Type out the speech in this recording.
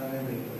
Amém.